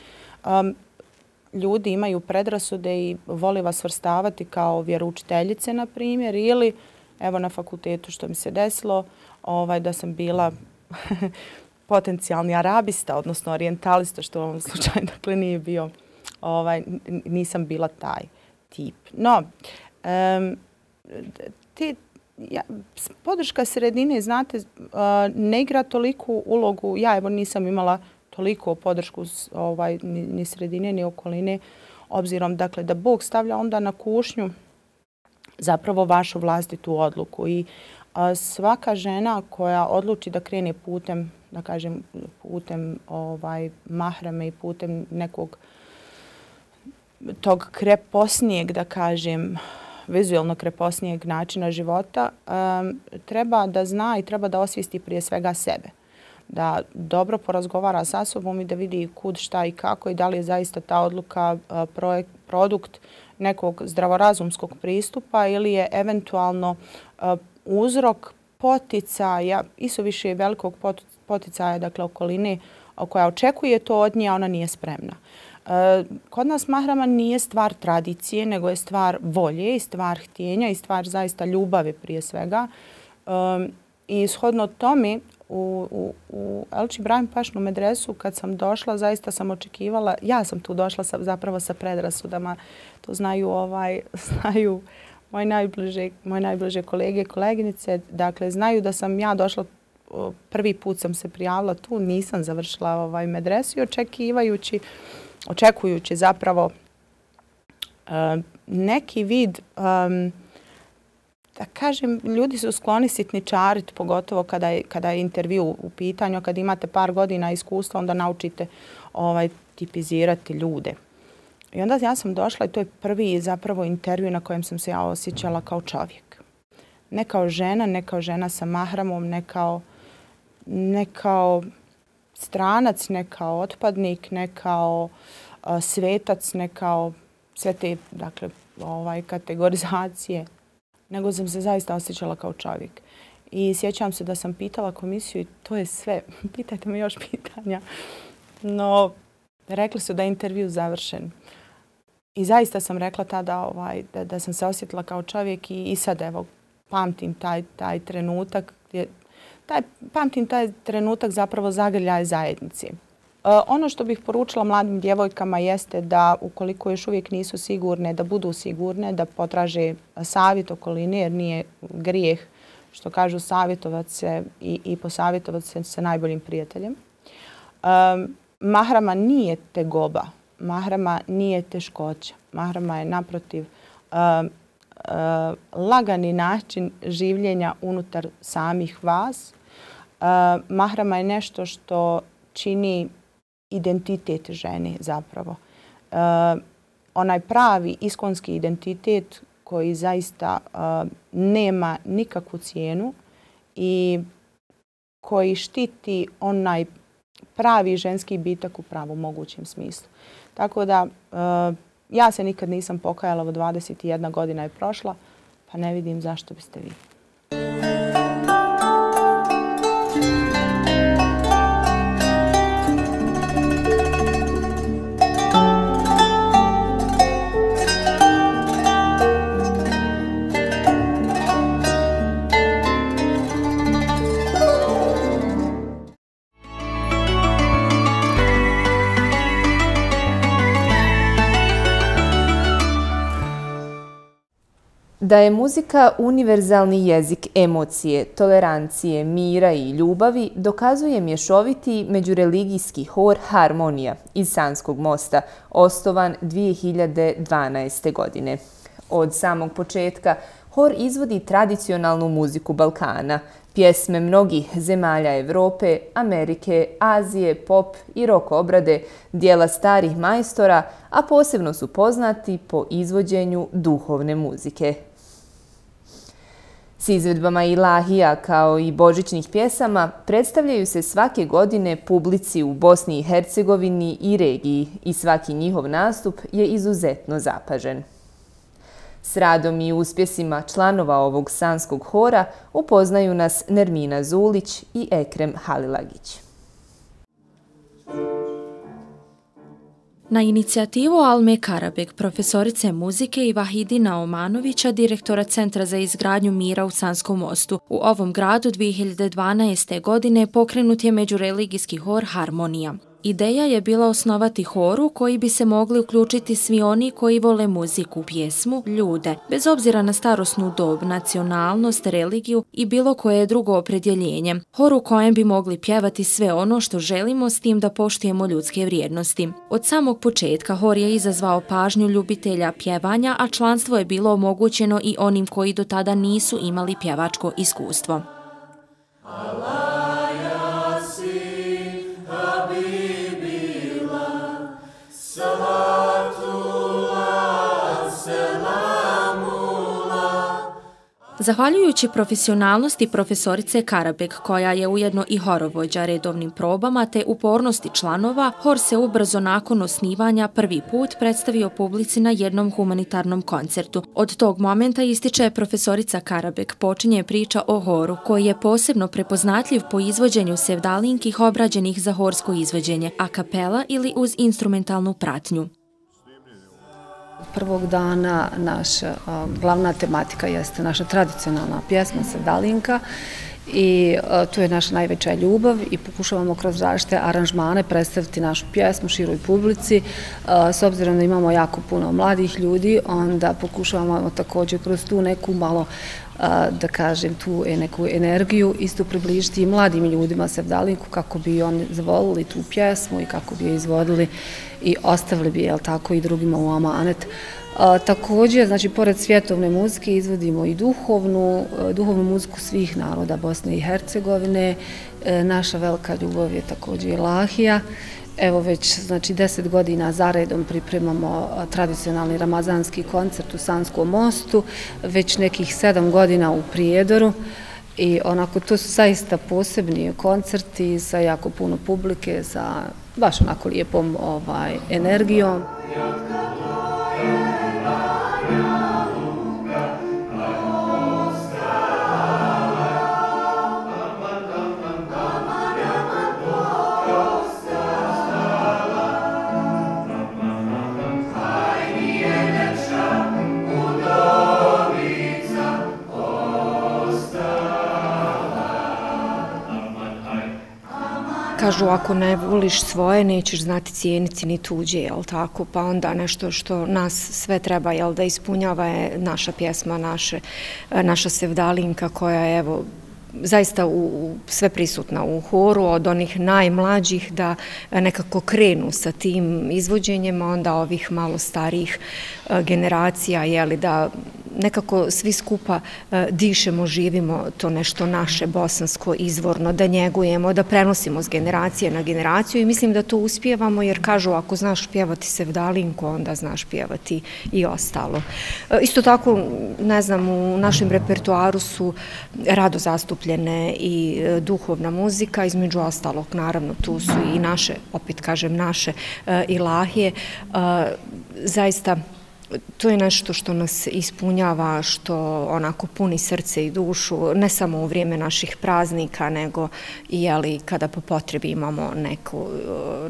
ljudi imaju predrasude i voli vas vrstavati kao vjeroučiteljice, na primjer, ili evo na fakultetu što mi se desilo, ovaj, da sam bila potencijalni arabista, odnosno orientalista, što u ovom slučaju dakle, nije bio, ovaj, nisam bila taj tip. No, um, te, ja, podrška sredine, znate, uh, ne igra toliku ulogu, ja evo nisam imala toliko podršku ovaj, ni, ni sredine, ni okoline, obzirom dakle, da Bog stavlja onda na kušnju zapravo vašu vlastitu odluku i svaka žena koja odluči da krene putem, da kažem, putem ovaj mahrame i putem nekog tog kreposnijeg, da kažem, vizualno kreposnijeg načina života, um, treba da zna i treba da osvijesti prije svega sebe. Da dobro porazgovara sa sobom i da vidi kud, šta i kako i da li je zaista ta odluka uh, projekt, produkt nekog zdravorazumskog pristupa ili je eventualno e, uzrok poticaja, iso više velikog poticaja, dakle okoline, koja očekuje to od nje, a ona nije spremna. E, kod nas mahrama nije stvar tradicije, nego je stvar volje i stvar htjenja i stvar zaista ljubave prije svega. E, I ishodno tome, u, u, u Elči Brahim Pašnu medresu, kad sam došla, zaista sam očekivala, ja sam tu došla sa, zapravo sa predrasudama, to znaju ovaj, znaju moje najbliže, moje najbliže kolege i koleginice, dakle, znaju da sam ja došla prvi put sam se prijavila tu, nisam završila ovaj medresu i očekivajući, očekujući zapravo uh, neki vid, um, da kažem, ljudi su skloni sitničariti, pogotovo kada je, kada je intervju u pitanju, kad imate par godina iskustva, onda naučite ovaj, tipizirati ljude. I onda ja sam došla i to je prvi zapravo intervju na kojem sam se ja osjećala kao čovjek. Ne kao žena, ne kao žena sa mahramom, ne kao, ne kao stranac, ne kao otpadnik, ne kao svetac, ne kao sve te dakle, ovaj, kategorizacije, nego sam se zaista osjećala kao čovjek. I sjećam se da sam pitala komisiju i to je sve. Pitajte me još pitanja. No, rekli su da je intervju završen. I zaista sam rekla tada ovaj, da, da sam se osjetila kao čovjek i, i sad evo pamtim taj, taj trenutak gdje taj, pamtim taj trenutak zapravo zagrljaje zajednici. E, ono što bih poručila mladim djevojkama jeste da ukoliko još uvijek nisu sigurne, da budu sigurne, da potraže savjet okoline jer nije grijeh što kažu savjetovat se i, i posavjetovat se sa najboljim prijateljem. Um, mahrama nije tegoba, mahrama nije teškoća. Mahrama je naprotiv um, lagani način življenja unutar samih vas. Uh, mahrama je nešto što čini identitet žene zapravo. Uh, onaj pravi iskonski identitet koji zaista e, nema nikakvu cijenu i koji štiti onaj pravi ženski bitak u pravom mogućem smislu. Tako da e, ja se nikad nisam pokajala, 21 godina je prošla, pa ne vidim zašto biste vi. Da je muzika univerzalni jezik emocije, tolerancije, mira i ljubavi, dokazuje mješoviti međureligijski hor Harmonija iz Sanskog mosta, ostovan 2012. godine. Od samog početka, hor izvodi tradicionalnu muziku Balkana, pjesme mnogih zemalja Evrope, Amerike, Azije, pop i rock obrade, dijela starih majstora, a posebno su poznati po izvođenju duhovne muzike. S izvedbama Ilahija kao i božićnih pjesama predstavljaju se svake godine publici u Bosni i Hercegovini i regiji i svaki njihov nastup je izuzetno zapažen. S radom i uspjesima članova ovog sanskog hora upoznaju nas Nermina Zulić i Ekrem Halilagić. Na inicijativu Alme Karabeg, profesorice muzike i Vahidina Omanovića, direktora Centra za izgradnju mira u Sanskom mostu, u ovom gradu 2012. godine pokrenut je međureligijski hor Harmonija. Ideja je bila osnovati horu koji bi se mogli uključiti svi oni koji vole muziku, pjesmu, ljude, bez obzira na starosnu dob, nacionalnost, religiju i bilo koje drugo opredjeljenje. Hor u kojem bi mogli pjevati sve ono što želimo s tim da poštujemo ljudske vrijednosti. Od samog početka hor je izazvao pažnju ljubitelja pjevanja, a članstvo je bilo omogućeno i onim koji do tada nisu imali pjevačko iskustvo. Allah. Zahvaljujući profesionalnosti profesorice Karabek, koja je ujedno i horovođa redovnim probama te upornosti članova, hor se ubrzo nakon osnivanja prvi put predstavio publici na jednom humanitarnom koncertu. Od tog momenta ističe profesorica Karabek počinje priča o horu, koji je posebno prepoznatljiv po izvođenju sevdalinkih obrađenih za horsko izvođenje, a kapela ili uz instrumentalnu pratnju prvog dana naša glavna tematika jeste naša tradicionalna pjesma Sadalinka i to je naša najveća ljubav i pokušavamo kroz različite aranžmane predstaviti našu pjesmu široj publici. S obzirom da imamo jako puno mladih ljudi, onda pokušavamo također kroz tu neku malo da kažem, tu e, neku energiju isto približiti i mladim ljudima Sevdalinku kako bi oni zavolili tu pjesmu i kako bi je izvodili i ostavili bi, jel tako, i drugima u amanet. E, također, znači, pored svjetovne muzike izvodimo i duhovnu, e, duhovnu muziku svih naroda Bosne i Hercegovine. E, naša velika ljubav je također i Lahija. Evo već znači deset godina zaredom pripremamo e, tradicionalni ramazanski koncert u Sanskom mostu, već nekih sedam godina u Prijedoru i onako to su zaista posebni koncerti sa jako puno publike, sa baš onako lijepom ovaj, energijom. Kažu ako ne voliš svoje, nećeš znati cijeniti ni tuđe, jel tako? Pa onda nešto što nas sve treba, jel, da ispunjava je naša pjesma, naše, naša sevdalinka koja je, evo, zaista u, sve prisutna u horu, od onih najmlađih da nekako krenu sa tim izvođenjem, onda ovih malo starijih e, generacija, jeli, da nekako svi skupa e, dišemo, živimo to nešto naše bosansko izvorno, da njegujemo, da prenosimo s generacije na generaciju i mislim da to uspijevamo jer kažu ako znaš pjevati Sevdalinko, onda znaš pjevati i ostalo. E, isto tako, ne znam, u našem repertuaru su rado zastupljene i e, duhovna muzika, između ostalog, naravno, tu su i naše, opet kažem, naše e, ilahije. E, zaista, to je nešto što nas ispunjava, što onako puni srce i dušu, ne samo u vrijeme naših praznika, nego i jeli, kada po potrebi imamo neku,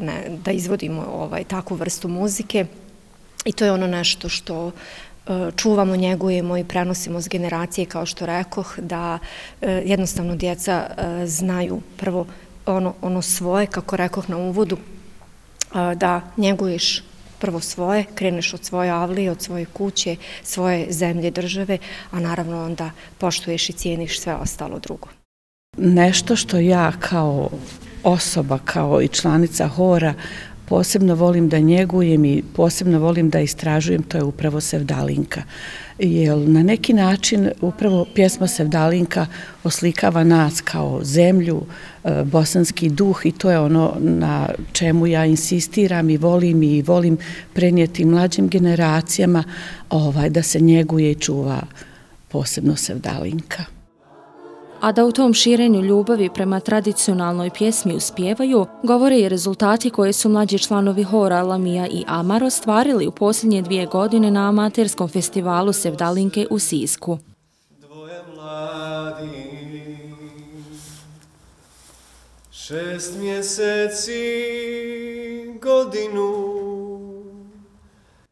ne, da izvodimo ovaj, takvu vrstu muzike. I to je ono nešto što E, čuvamo, njegujemo i prenosimo s generacije, kao što rekoh, da e, jednostavno djeca e, znaju prvo ono, ono svoje, kako rekoh na uvodu, da njeguješ prvo svoje, kreneš od svoje avlije, od svoje kuće, svoje zemlje, države, a naravno onda poštuješ i cijeniš sve ostalo drugo. Nešto što ja kao osoba, kao i članica hora, posebno volim da njegujem i posebno volim da istražujem, to je upravo Sevdalinka. Jer na neki način upravo pjesma Sevdalinka oslikava nas kao zemlju, e, bosanski duh i to je ono na čemu ja insistiram i volim i volim prenijeti mlađim generacijama ovaj, da se njeguje i čuva posebno Sevdalinka a da u tom širenju ljubavi prema tradicionalnoj pjesmi uspjevaju, govore i rezultati koje su mlađi članovi hora Lamija i Amar ostvarili u posljednje dvije godine na amaterskom festivalu Sevdalinke u Sisku. Dvoje mladi, šest mjeseci, godinu,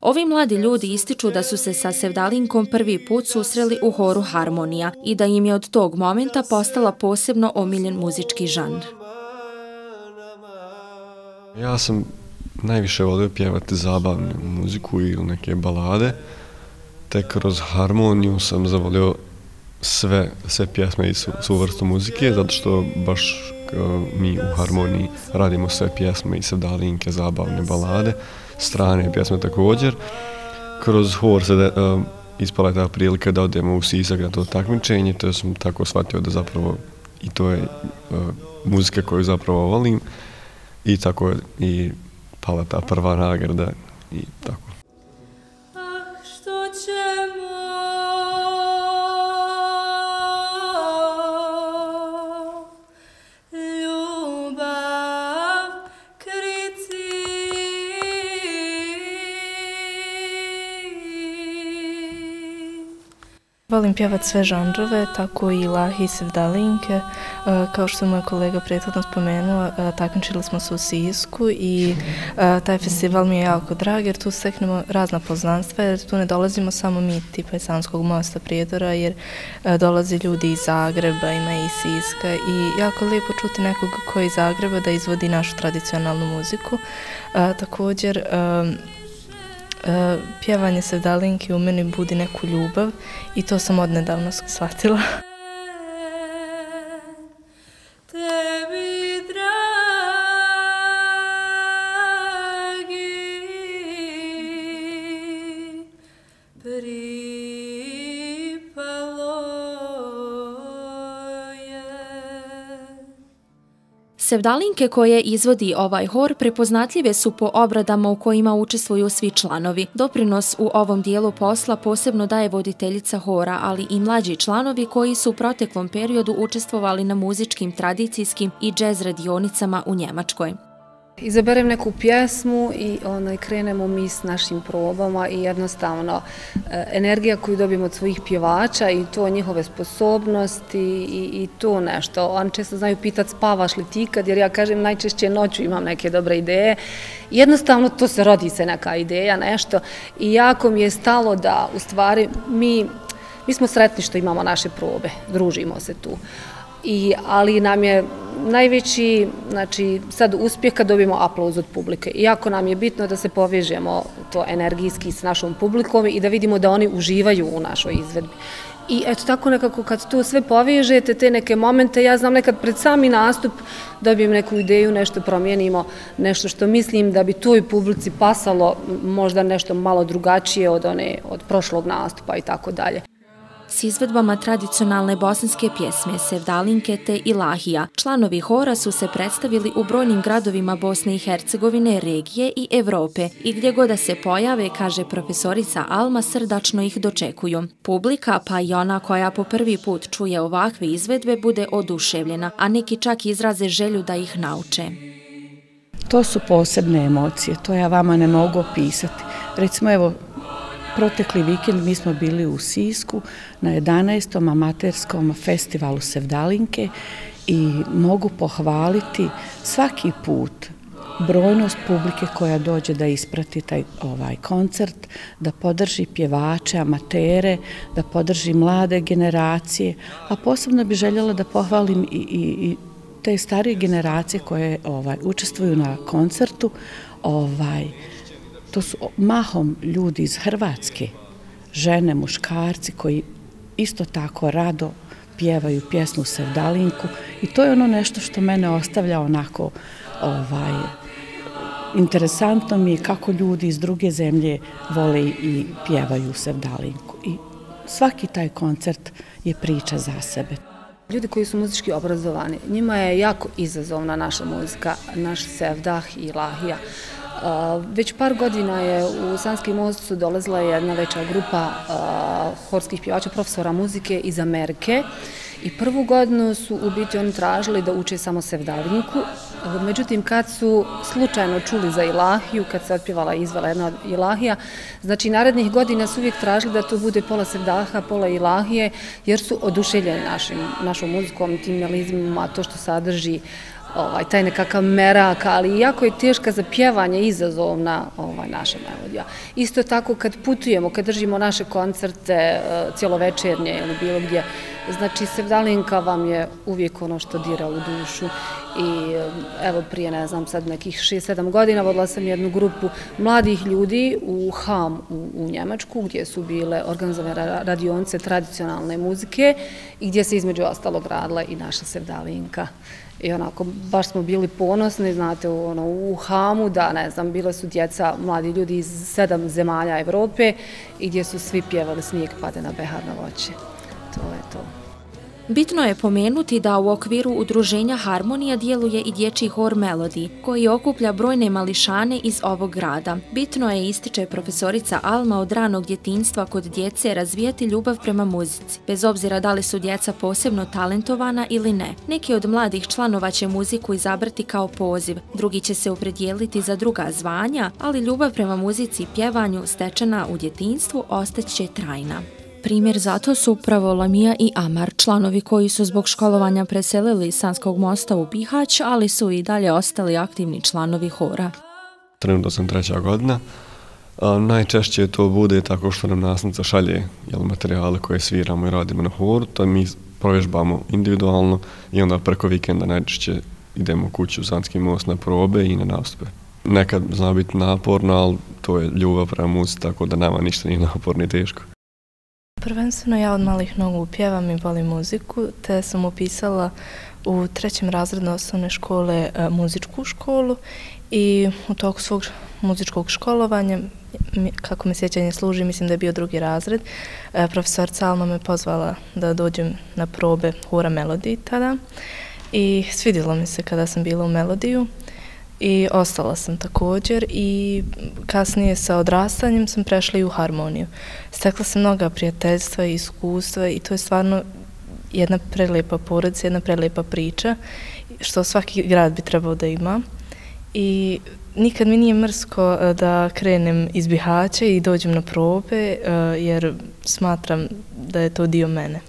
Ovi mladi ljudi ističu da su se sa Sevdalinkom prvi put susreli u horu Harmonija i da im je od tog momenta postala posebno omiljen muzički žanr. Ja sam najviše volio pjevati zabavnu muziku ili neke balade, te kroz Harmoniju sam zavolio sve, sve pjesme i su, su vrstu muzike, zato što baš e, mi u Harmoniji radimo sve pjesme i Sevdalinke, zabavne balade strane pjesme također. Kroz hor se da, um, ispala je ta prilika da odemo u Sisak na to takmičenje, to sam tako shvatio da zapravo i to je uh, muzika koju zapravo volim i tako je i pala ta prva nagrada i tako. Volim pjevat sve žanrove, tako i lahi i sevdalinke. E, kao što je moj kolega prethodno spomenuo, e, takmičili smo se u Sisku i e, taj festival mi je jako drag jer tu steknemo razna poznanstva jer tu ne dolazimo samo mi tipa iz Sanskog mosta Prijedora jer dolazi ljudi iz Zagreba, ima i Siska i jako lijepo čuti nekog koji iz Zagreba da izvodi našu tradicionalnu muziku. Također, E, pjevanje sevdalinki u meni budi neku ljubav i to sam odnedavno shvatila. Sevdalinke koje izvodi ovaj hor prepoznatljive su po obradama u kojima učestvuju svi članovi. Doprinos u ovom dijelu posla posebno daje voditeljica hora, ali i mlađi članovi koji su u proteklom periodu učestvovali na muzičkim, tradicijskim i džez radionicama u Njemačkoj. Izaberem neku pjesmu i onaj, krenemo mi s našim probama i jednostavno e, energija koju dobijemo od svojih pjevača i to njihove sposobnosti i, i to nešto. Oni često znaju pitat spavaš li ti kad, jer ja kažem najčešće noću imam neke dobre ideje. Jednostavno to se rodi se neka ideja, nešto i jako mi je stalo da u stvari mi, mi smo sretni što imamo naše probe, družimo se tu. I, ali nam je najveći, znači sad uspjeh kad dobijemo aplauz od publike. Iako nam je bitno da se povežemo to energijski s našom publikom i da vidimo da oni uživaju u našoj izvedbi. I eto tako nekako kad to sve povežete, te neke momente, ja znam nekad pred sami nastup dobijem neku ideju, nešto promijenimo, nešto što mislim da bi toj publici pasalo možda nešto malo drugačije od one od prošlog nastupa i tako dalje s izvedbama tradicionalne bosanske pjesme Sevdalinke te Ilahija. Članovi hora su se predstavili u brojnim gradovima Bosne i Hercegovine, regije i Evrope i gdje god da se pojave, kaže profesorica Alma, srdačno ih dočekuju. Publika, pa i ona koja po prvi put čuje ovakve izvedbe, bude oduševljena, a neki čak izraze želju da ih nauče. To su posebne emocije, to ja vama ne mogu opisati. Recimo, evo, protekli vikend mi smo bili u Sisku na 11. amaterskom festivalu Sevdalinke i mogu pohvaliti svaki put brojnost publike koja dođe da isprati taj ovaj koncert, da podrži pjevače, amatere, da podrži mlade generacije, a posebno bi željela da pohvalim i, i, i te starije generacije koje ovaj učestvuju na koncertu, ovaj to su mahom ljudi iz Hrvatske, žene, muškarci koji isto tako rado pjevaju pjesmu Sevdalinku i to je ono nešto što mene ostavlja onako ovaj, interesantno mi je kako ljudi iz druge zemlje vole i pjevaju Sevdalinku. I svaki taj koncert je priča za sebe. Ljudi koji su muzički obrazovani, njima je jako izazovna naša muzika, naš Sevdah i Lahija. Već par godina je u Sanski most su dolazila jedna veća grupa horskih pjevača, profesora muzike iz Amerike. I prvu godinu su u biti oni tražili da uče samo sevdavniku. Međutim, kad su slučajno čuli za Ilahiju, kad se otpjevala i izvala jedna Ilahija, znači narednih godina su uvijek tražili da to bude pola sevdaha, pola Ilahije, jer su oduševljeni našim, našom muzikom, tim melizmima, to što sadrži ovaj, taj nekakav merak, ali jako je teška za pjevanje izazovna ovaj, naša melodija. Isto tako kad putujemo, kad držimo naše koncerte e, cjelovečernje ili bilo gdje, znači Sevdalinka vam je uvijek ono što dira u dušu i eh, evo prije, ne znam, sad nekih 6-7 godina vodila sam jednu grupu mladih ljudi u HAM u, u Njemačku gdje su bile organizovane radionce tradicionalne muzike i gdje se između ostalog radila i naša Sevdalinka. I onako, baš smo bili ponosni, znate, u, ono, u Hamu, da, ne znam, bile su djeca, mladi ljudi iz sedam zemalja Evrope i gdje su svi pjevali snijeg pade na behar na voće. To je to. Bitno je pomenuti da u okviru udruženja Harmonija djeluje i dječji hor Melody, koji okuplja brojne mališane iz ovog grada. Bitno je, ističe profesorica Alma od ranog djetinstva kod djece razvijati ljubav prema muzici, bez obzira da li su djeca posebno talentovana ili ne. Neki od mladih članova će muziku izabrati kao poziv, drugi će se opredijeliti za druga zvanja, ali ljubav prema muzici i pjevanju stečena u djetinstvu ostaće trajna primjer zato su upravo Lamija i Amar, članovi koji su zbog školovanja preselili iz Sanskog mosta u Bihać, ali su i dalje ostali aktivni članovi hora. Trenutno sam treća godina. A, najčešće to bude tako što nam nasnica šalje jel, materijale koje sviramo i radimo na horu, to mi provežbamo individualno i onda preko vikenda najčešće idemo kuću u Sanski most na probe i na nastupe. Nekad zna biti naporno, ali to je ljubav prema muzici, tako da nama ništa nije naporno i teško. Prvenstveno ja od malih nogu pjevam i volim muziku, te sam upisala u trećem razredu osnovne škole e, muzičku školu i u toku svog muzičkog školovanja, kako me sjećanje služi, mislim da je bio drugi razred, e, profesor Calma me pozvala da dođem na probe Hura Melodiji tada i svidjelo mi se kada sam bila u Melodiju i ostala sam također i kasnije sa odrastanjem sam prešla i u harmoniju. Stekla sam mnoga prijateljstva i iskustva i to je stvarno jedna prelepa porodica, jedna prelepa priča što svaki grad bi trebao da ima. I nikad mi nije mrsko eh, da krenem iz Bihaća i dođem na probe eh, jer smatram da je to dio mene.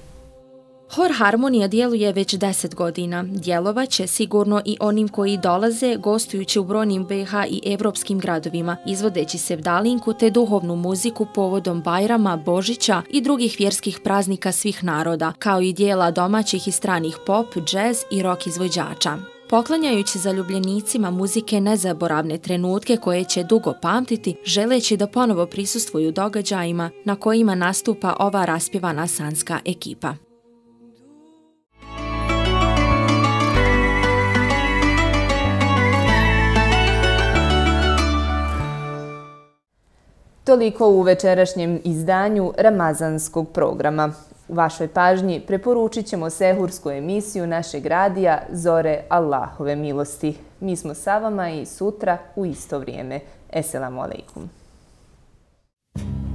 Hor Harmonija djeluje već deset godina. Djelovaće sigurno i onim koji dolaze, gostujući u brojnim BH i evropskim gradovima, izvodeći se vdalinku te duhovnu muziku povodom Bajrama, Božića i drugih vjerskih praznika svih naroda, kao i dijela domaćih i stranih pop, džez i rock izvođača. Poklanjajući zaljubljenicima muzike nezaboravne trenutke koje će dugo pamtiti, želeći da ponovo prisustvuju događajima na kojima nastupa ova raspjevana sanska ekipa. Toliko u večerašnjem izdanju Ramazanskog programa. U vašoj pažnji preporučit ćemo sehursku emisiju našeg radija Zore Allahove milosti. Mi smo sa vama i sutra u isto vrijeme. Esselamu alaikum. Thank you.